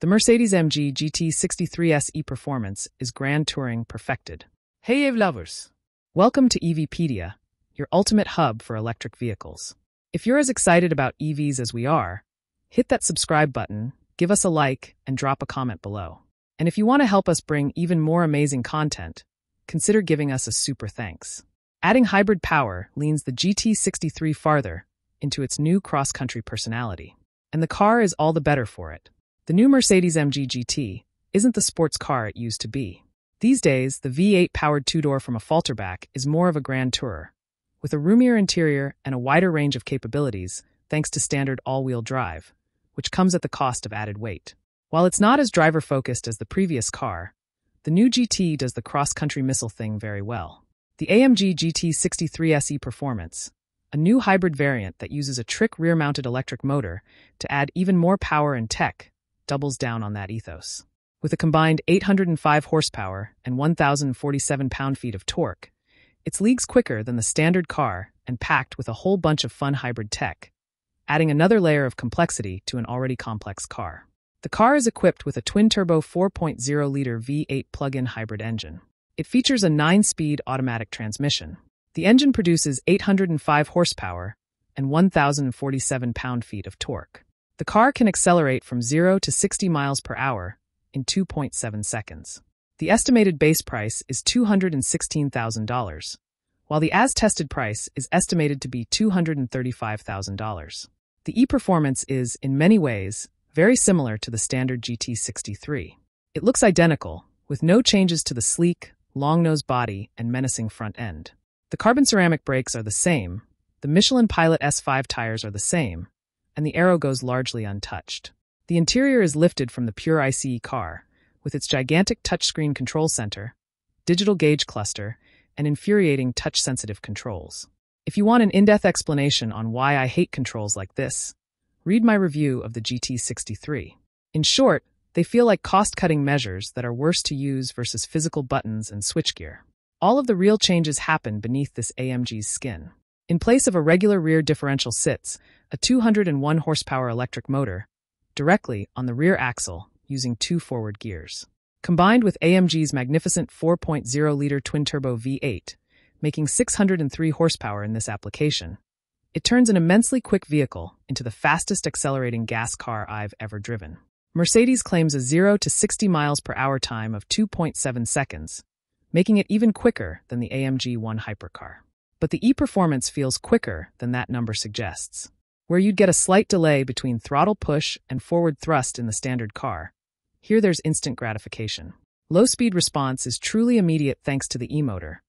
The Mercedes-AMG GT63 SE Performance is Grand Touring perfected. Hey EV lovers! Welcome to EVpedia, your ultimate hub for electric vehicles. If you're as excited about EVs as we are, hit that subscribe button, give us a like, and drop a comment below. And if you want to help us bring even more amazing content, consider giving us a super thanks. Adding hybrid power leans the GT63 farther into its new cross-country personality. And the car is all the better for it. The new Mercedes-AMG GT isn't the sports car it used to be. These days, the V8 powered two-door from a fastback is more of a grand tourer, with a roomier interior and a wider range of capabilities thanks to standard all-wheel drive, which comes at the cost of added weight. While it's not as driver-focused as the previous car, the new GT does the cross-country missile thing very well. The AMG GT63 SE Performance, a new hybrid variant that uses a trick rear-mounted electric motor to add even more power and tech, doubles down on that ethos. With a combined 805 horsepower and 1,047 pound-feet of torque, it's leagues quicker than the standard car and packed with a whole bunch of fun hybrid tech, adding another layer of complexity to an already complex car. The car is equipped with a twin-turbo 4.0-liter V8 plug-in hybrid engine. It features a 9-speed automatic transmission. The engine produces 805 horsepower and 1,047 pound-feet of torque. The car can accelerate from 0 to 60 miles per hour in 2.7 seconds. The estimated base price is $216,000, while the as-tested price is estimated to be $235,000. The e-Performance is, in many ways, very similar to the standard GT63. It looks identical, with no changes to the sleek, long-nosed body and menacing front end. The carbon ceramic brakes are the same, the Michelin Pilot S5 tires are the same, and the aero goes largely untouched. The interior is lifted from the pure ICE car, with its gigantic touchscreen control center, digital gauge cluster, and infuriating touch-sensitive controls. If you want an in-depth explanation on why I hate controls like this, read my review of the GT63. In short, they feel like cost-cutting measures that are worse to use versus physical buttons and switchgear. All of the real changes happen beneath this AMG's skin. In place of a regular rear differential sits a 201 horsepower electric motor directly on the rear axle using two forward gears. Combined with AMG's magnificent 4.0-liter twin-turbo V8, making 603 horsepower in this application, it turns an immensely quick vehicle into the fastest accelerating gas car I've ever driven. Mercedes claims a 0 to 60 miles per hour time of 2.7 seconds, making it even quicker than the AMG 1 hypercar. But the e-Performance feels quicker than that number suggests. Where you'd get a slight delay between throttle push and forward thrust in the standard car, here there's instant gratification. Low-speed response is truly immediate thanks to the e-motor,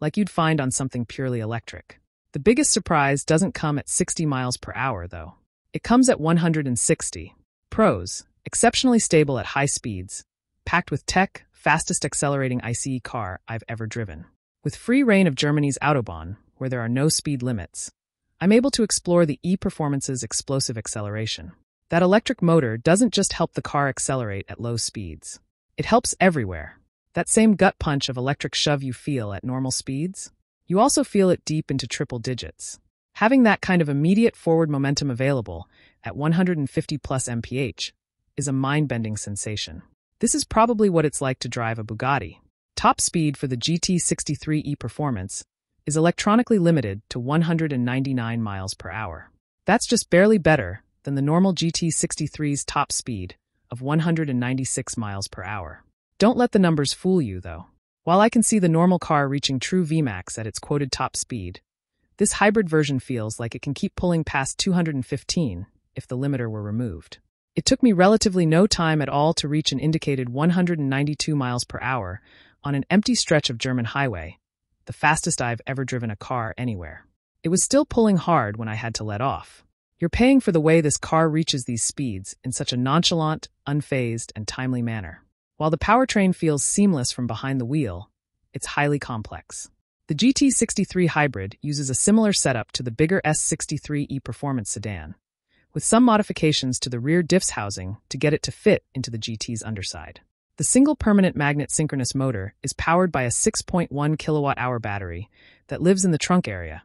like you'd find on something purely electric. The biggest surprise doesn't come at 60 miles per hour, though. It comes at 160. Pros, exceptionally stable at high speeds, packed with tech, fastest accelerating ICE car I've ever driven. With free rein of Germany's Autobahn, where there are no speed limits, I'm able to explore the e-Performance's explosive acceleration. That electric motor doesn't just help the car accelerate at low speeds. It helps everywhere. That same gut punch of electric shove you feel at normal speeds, you also feel it deep into triple digits. Having that kind of immediate forward momentum available at 150 plus mph is a mind-bending sensation. This is probably what it's like to drive a Bugatti. Top speed for the GT63e Performance is electronically limited to 199 miles per hour. That's just barely better than the normal GT63's top speed of 196 miles per hour. Don't let the numbers fool you, though. While I can see the normal car reaching true VMAX at its quoted top speed, this hybrid version feels like it can keep pulling past 215 if the limiter were removed. It took me relatively no time at all to reach an indicated 192 miles per hour on an empty stretch of German highway, the fastest I've ever driven a car anywhere. It was still pulling hard when I had to let off. You're paying for the way this car reaches these speeds in such a nonchalant, unfazed, and timely manner. While the powertrain feels seamless from behind the wheel, it's highly complex. The GT63 Hybrid uses a similar setup to the bigger S63e Performance sedan, with some modifications to the rear diffs housing to get it to fit into the GT's underside. The single permanent magnet synchronous motor is powered by a 6.1 kilowatt hour battery that lives in the trunk area,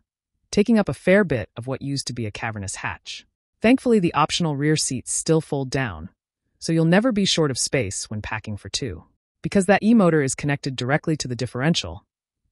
taking up a fair bit of what used to be a cavernous hatch. Thankfully, the optional rear seats still fold down, so you'll never be short of space when packing for two. Because that e-motor is connected directly to the differential,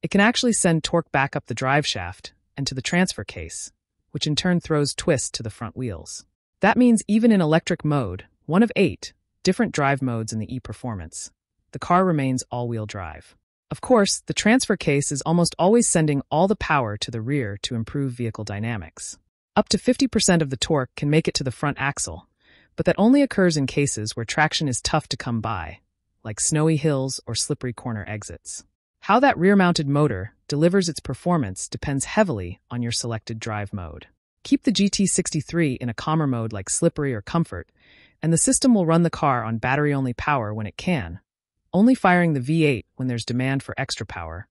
it can actually send torque back up the drive shaft and to the transfer case, which in turn throws twist to the front wheels. That means even in electric mode, one of eight, different drive modes in the e-Performance, the car remains all-wheel drive. Of course, the transfer case is almost always sending all the power to the rear to improve vehicle dynamics. Up to 50% of the torque can make it to the front axle, but that only occurs in cases where traction is tough to come by, like snowy hills or slippery corner exits. How that rear-mounted motor delivers its performance depends heavily on your selected drive mode. Keep the GT63 in a calmer mode like slippery or comfort, and the system will run the car on battery-only power when it can, only firing the V8 when there's demand for extra power,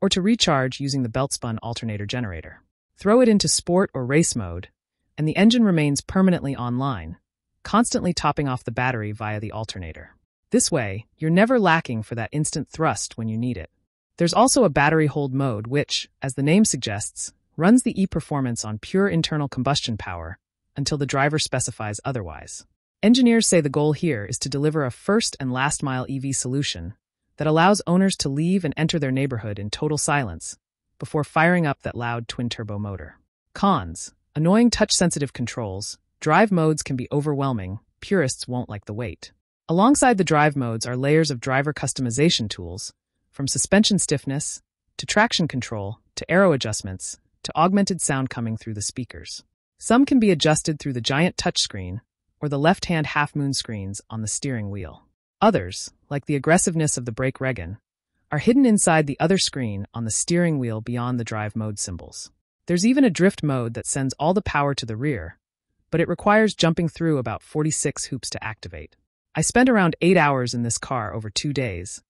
or to recharge using the belt-spun alternator generator. Throw it into sport or race mode, and the engine remains permanently online, constantly topping off the battery via the alternator. This way, you're never lacking for that instant thrust when you need it. There's also a battery hold mode which, as the name suggests, runs the e-performance on pure internal combustion power until the driver specifies otherwise. Engineers say the goal here is to deliver a first and last mile EV solution that allows owners to leave and enter their neighborhood in total silence before firing up that loud twin turbo motor. Cons Annoying touch sensitive controls, drive modes can be overwhelming, purists won't like the weight. Alongside the drive modes are layers of driver customization tools, from suspension stiffness to traction control to aero adjustments to augmented sound coming through the speakers. Some can be adjusted through the giant touchscreen or the left-hand half-moon screens on the steering wheel. Others, like the aggressiveness of the brake regen, are hidden inside the other screen on the steering wheel beyond the drive mode symbols. There's even a drift mode that sends all the power to the rear, but it requires jumping through about 46 hoops to activate. I spent around 8 hours in this car over 2 days,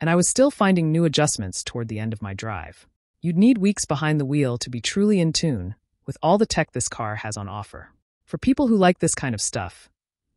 and I was still finding new adjustments toward the end of my drive. You'd need weeks behind the wheel to be truly in tune with all the tech this car has on offer. For people who like this kind of stuff,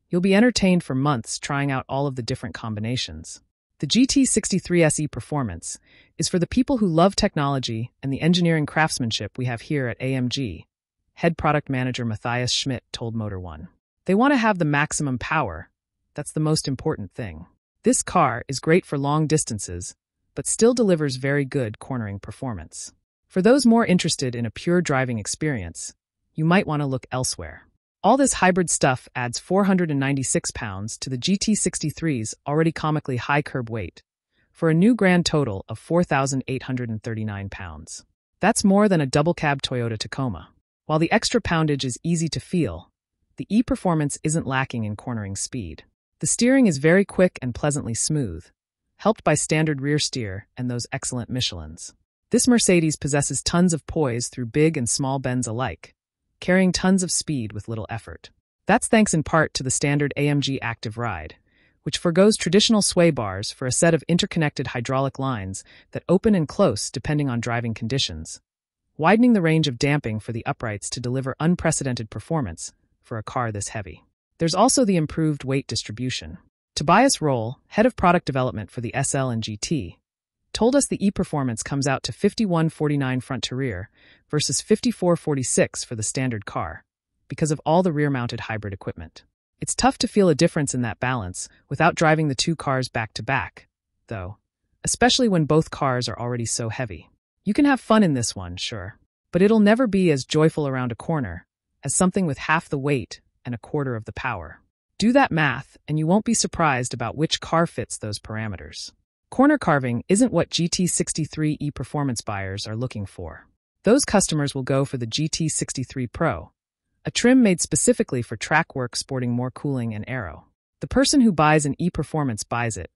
you'll be entertained for months trying out all of the different combinations. The GT63 SE Performance is for the people who love technology and the engineering craftsmanship we have here at AMG, head product manager Matthias Schmidt told Motor1. They want to have the maximum power. That's the most important thing. This car is great for long distances, but still delivers very good cornering performance. For those more interested in a pure driving experience, you might want to look elsewhere. All this hybrid stuff adds 496 pounds to the GT63's already comically high curb weight, for a new grand total of 4,839 pounds. That's more than a double cab Toyota Tacoma. While the extra poundage is easy to feel, the e-performance isn't lacking in cornering speed. The steering is very quick and pleasantly smooth, helped by standard rear steer and those excellent Michelins. This Mercedes possesses tons of poise through big and small bends alike, carrying tons of speed with little effort. That's thanks in part to the standard AMG Active Ride, which forgoes traditional sway bars for a set of interconnected hydraulic lines that open and close depending on driving conditions, widening the range of damping for the uprights to deliver unprecedented performance for a car this heavy. There's also the improved weight distribution. Tobias Roll, head of product development for the SL and GT, told us the e-performance comes out to 5149 front to rear versus 5446 for the standard car because of all the rear-mounted hybrid equipment. It's tough to feel a difference in that balance without driving the two cars back to back, though, especially when both cars are already so heavy. You can have fun in this one, sure, but it'll never be as joyful around a corner as something with half the weight and a quarter of the power. Do that math, and you won't be surprised about which car fits those parameters. Corner carving isn't what GT63e performance buyers are looking for. Those customers will go for the GT63 Pro, a trim made specifically for track work sporting more cooling and aero. The person who buys an e-performance buys it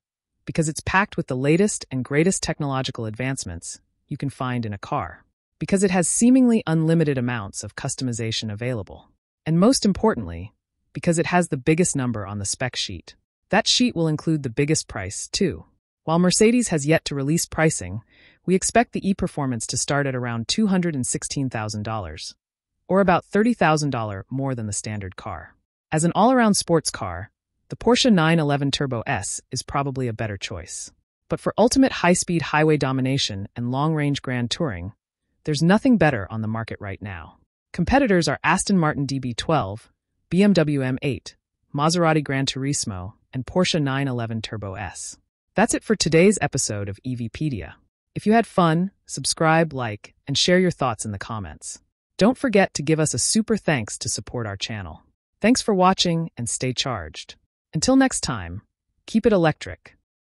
because it's packed with the latest and greatest technological advancements you can find in a car, because it has seemingly unlimited amounts of customization available, and most importantly, because it has the biggest number on the spec sheet. That sheet will include the biggest price, too. While Mercedes has yet to release pricing, we expect the e-Performance to start at around $216,000, or about $30,000 more than the standard car. As an all-around sports car, the Porsche 911 Turbo S is probably a better choice. But for ultimate high-speed highway domination and long-range grand touring, there's nothing better on the market right now. Competitors are Aston Martin DB12, BMW M8, Maserati Gran Turismo, and Porsche 911 Turbo S. That's it for today's episode of EVpedia. If you had fun, subscribe, like, and share your thoughts in the comments. Don't forget to give us a super thanks to support our channel. Thanks for watching and stay charged. Until next time, keep it electric.